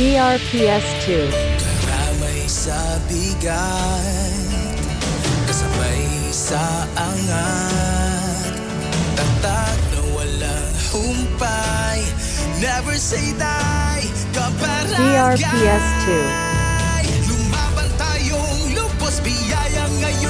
DRPS2 Karamay sa bigat Kasabay sa angat. Tatak na walang humpay Never say die Kabarangay DRPS2 Lumaban tayong lupos Biyaya ngayon'y